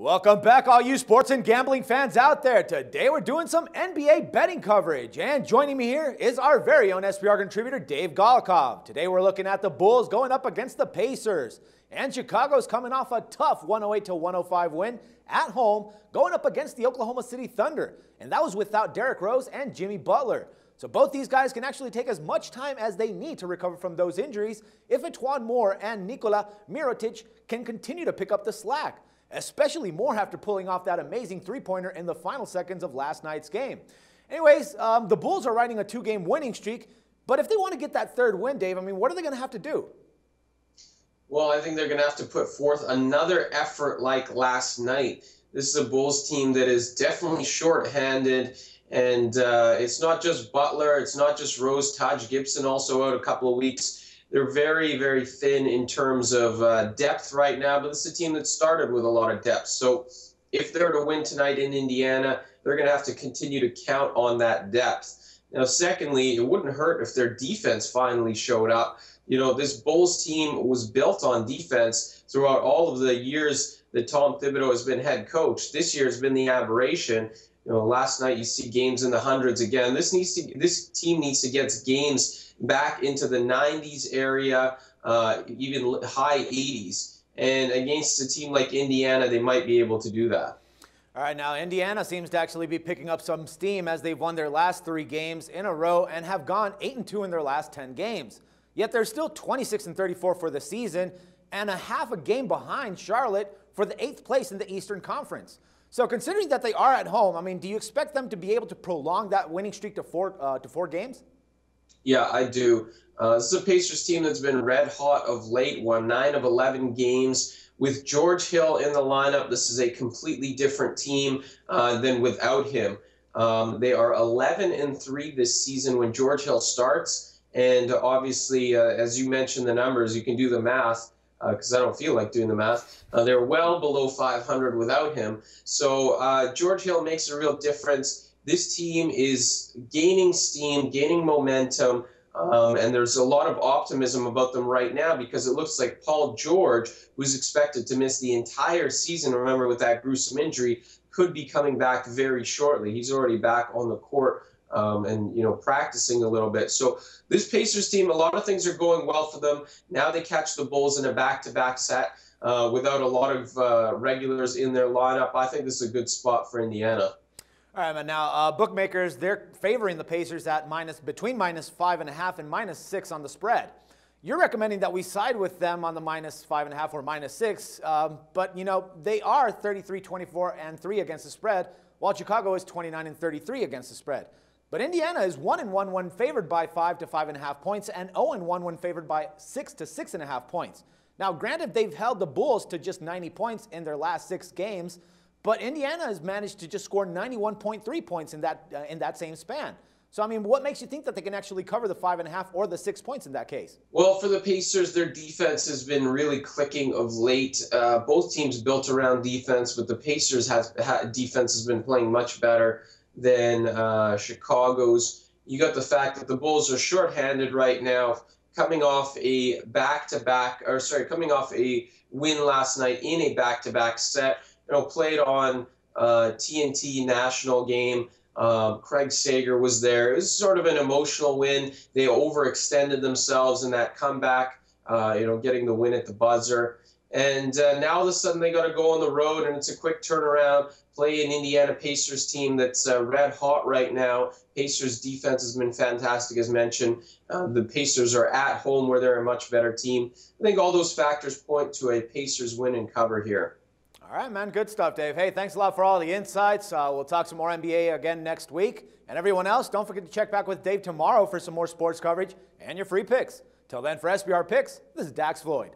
Welcome back, all you sports and gambling fans out there. Today we're doing some NBA betting coverage, and joining me here is our very own SBR contributor, Dave Golokhov. Today we're looking at the Bulls going up against the Pacers, and Chicago's coming off a tough 108 to 105 win at home, going up against the Oklahoma City Thunder, and that was without Derrick Rose and Jimmy Butler. So both these guys can actually take as much time as they need to recover from those injuries if E'Twaun Moore and Nikola Mirotic can continue to pick up the slack especially Moore after pulling off that amazing three-pointer in the final seconds of last night's game. Anyways, um, the Bulls are riding a two-game winning streak, but if they want to get that third win, Dave, I mean, what are they going to have to do? Well, I think they're going to have to put forth another effort like last night. This is a Bulls team that is definitely short-handed, and uh, it's not just Butler, it's not just Rose, Taj Gibson also out a couple of weeks. They're very, very thin in terms of uh, depth right now, but this is a team that started with a lot of depth. So if they're to win tonight in Indiana, they're going to have to continue to count on that depth. Now, secondly, it wouldn't hurt if their defense finally showed up. You know, this Bulls team was built on defense throughout all of the years that Tom Thibodeau has been head coach. This year has been the aberration. You know, last night you see games in the hundreds again. This needs to this team needs to get games back into the 90s area, uh, even high 80s. And against a team like Indiana, they might be able to do that. All right, now Indiana seems to actually be picking up some steam as they've won their last three games in a row and have gone 8 and 2 in their last 10 games. Yet they're still 26 and 34 for the season and a half a game behind Charlotte for the eighth place in the Eastern Conference. So considering that they are at home, I mean, do you expect them to be able to prolong that winning streak to four uh, to four games? Yeah, I do. Uh, this is a Pacers team that's been red hot of late, won 9 of 11 games. With George Hill in the lineup, this is a completely different team uh, than without him. Um, they are 11 and 3 this season when George Hill starts. And obviously, uh, as you mentioned the numbers, you can do the math because uh, I don't feel like doing the math. Uh, they're well below 500 without him. So uh, George Hill makes a real difference this team is gaining steam, gaining momentum. Um, and there's a lot of optimism about them right now because it looks like Paul George, who's expected to miss the entire season, remember, with that gruesome injury, could be coming back very shortly. He's already back on the court um, and you know practicing a little bit. So this Pacers team, a lot of things are going well for them. Now they catch the Bulls in a back-to-back set uh, without a lot of uh, regulars in their lineup. I think this is a good spot for Indiana. All right, man. Now, uh, bookmakers, they're favoring the Pacers at minus between minus five and a half and minus six on the spread. You're recommending that we side with them on the minus five and a half or minus six, um, but you know they are 33, 24, and three against the spread, while Chicago is 29 and 33 against the spread. But Indiana is one and one when favored by five to five and a half points, and 0 and one when favored by six to six and a half points. Now, granted, they've held the Bulls to just 90 points in their last six games. But Indiana has managed to just score 91.3 points in that, uh, in that same span. So, I mean, what makes you think that they can actually cover the five and a half or the six points in that case? Well, for the Pacers, their defense has been really clicking of late. Uh, both teams built around defense, but the Pacers has ha, defense has been playing much better than uh, Chicago's. You got the fact that the Bulls are shorthanded right now, coming off a back-to-back, or sorry, coming off a win last night in a back-to-back set you know, played on uh, TNT national game. Um, Craig Sager was there. It was sort of an emotional win. They overextended themselves in that comeback, uh, you know, getting the win at the buzzer. And uh, now all of a sudden they got to go on the road, and it's a quick turnaround. Play an Indiana Pacers team that's uh, red hot right now. Pacers defense has been fantastic, as mentioned. Uh, the Pacers are at home where they're a much better team. I think all those factors point to a Pacers win and cover here. All right, man. Good stuff, Dave. Hey, thanks a lot for all the insights. Uh, we'll talk some more NBA again next week. And everyone else, don't forget to check back with Dave tomorrow for some more sports coverage and your free picks. Till then, for SBR Picks, this is Dax Floyd.